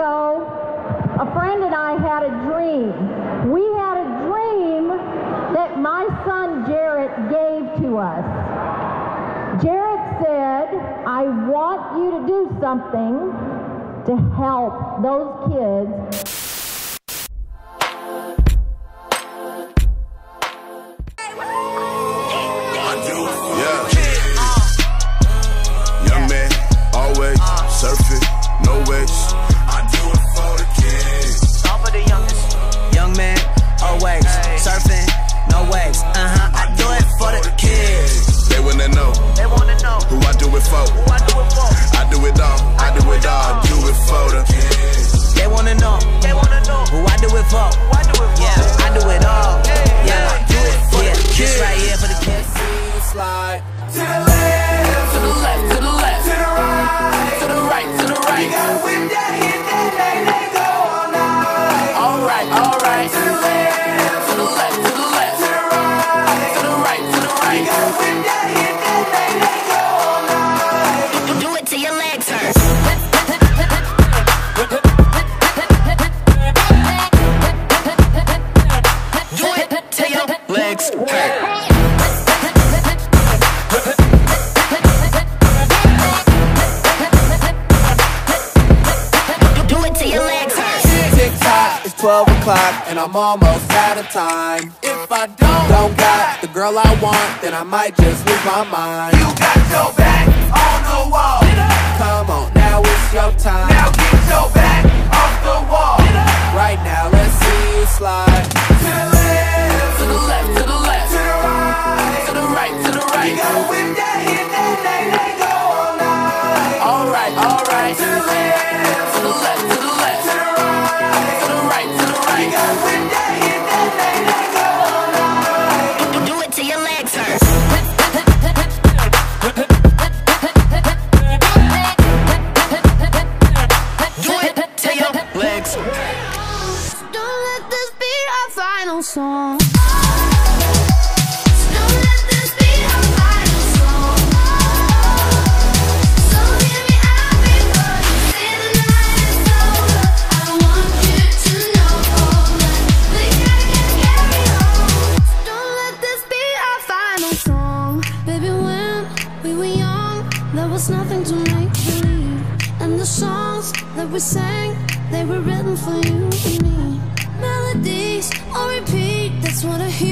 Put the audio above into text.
ago, a friend and I had a dream. We had a dream that my son Jarrett gave to us. Jarrett said, I want you to do something to help those kids six pack. It's 12 o'clock and I'm almost out of time. If I don't, don't got the girl I want, then I might just lose my mind. You got your back on the wall. Come right, to the left, to the left, to the right. the songs that we sang, they were written for you and me. Melodies on repeat, that's what I hear.